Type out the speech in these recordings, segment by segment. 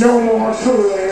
no more career.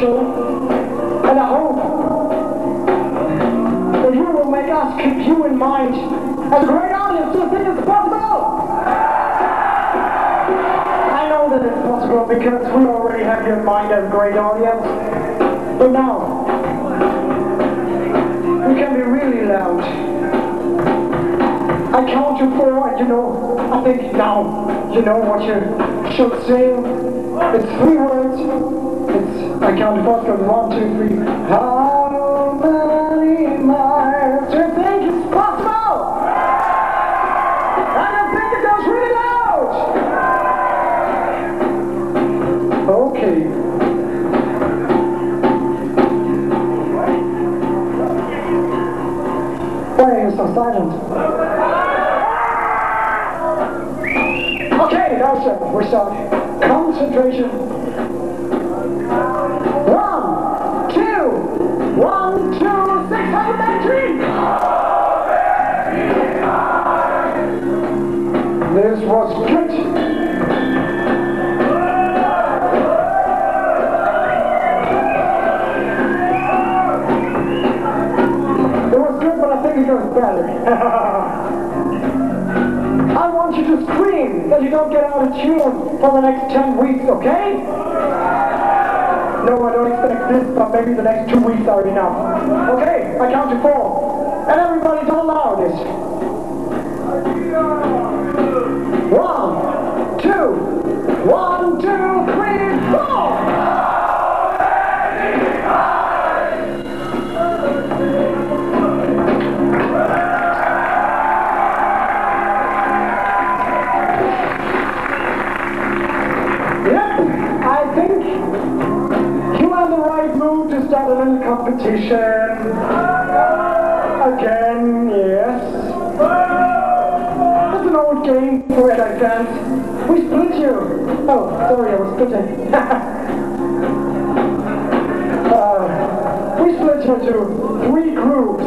And I hope that you will make us keep you in mind as a great audience to think it's possible. I know that it's possible because we already have you in mind as a great audience. But now, we can be really loud. I count to four and you know, I think now you know what you should sing. It's three words. I count to four, so one, two, three. How many miles do you think it's possible? I think it goes really loud. Okay. Why are you so silent? Okay, now sir, we start. Concentration. Don't get out of tune for the next 10 weeks, okay? No, I don't expect this, but maybe the next two weeks are enough. Okay, I count to four. And everybody don't allow Yep, I think you are the right mood to start a little competition. Again, yes. It's an old game for Edguy fans. We split you. Oh, sorry, I was splitting. uh, we split you into three groups.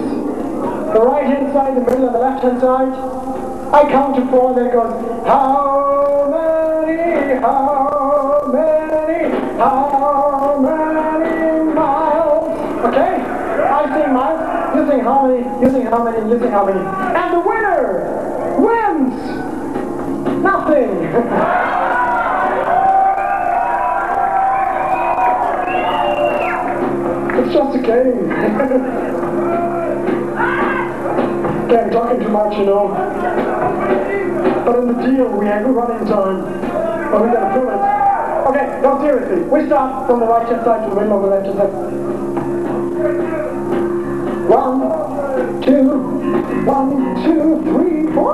The right hand side, the middle, and the left hand side. I count to four, then it goes, how many, how how many miles? Okay? I sing miles, you sing how many, you sing how many, you sing how many. And the winner wins nothing. it's just a game. Okay, I'm talking too much, you know. But in the deal, we have a running time. No, seriously. We start from the right hand side to the of the left hand side. One, two, one, two, three, four.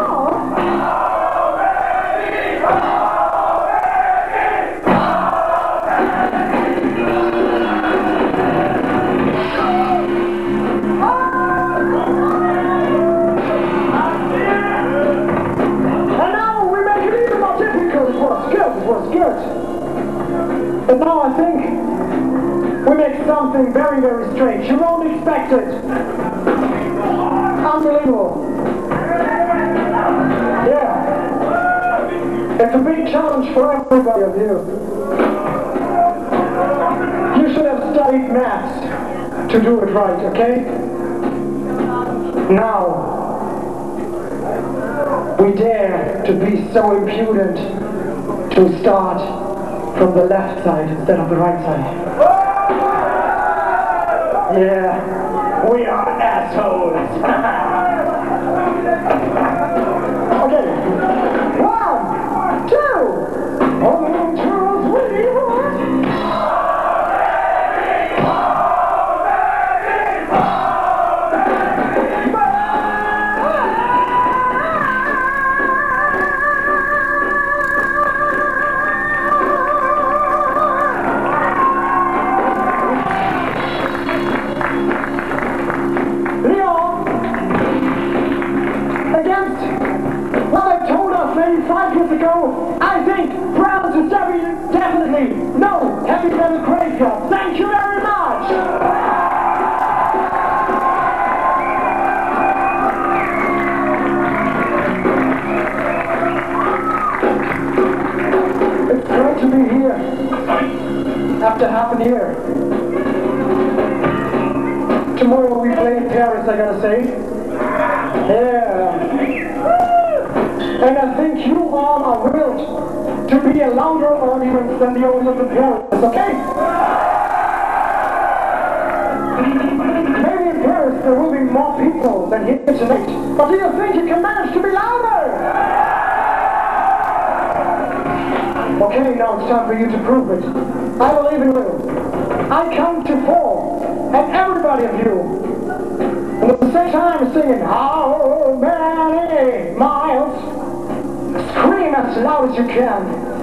Something very, very strange. You won't expect it. Unbelievable. Yeah. It's a big challenge for everybody of you. You should have studied maths to do it right, okay? Now, we dare to be so impudent to start from the left side instead of the right side. Are and everybody in here at the same time singing, How many miles? Scream as loud as you can.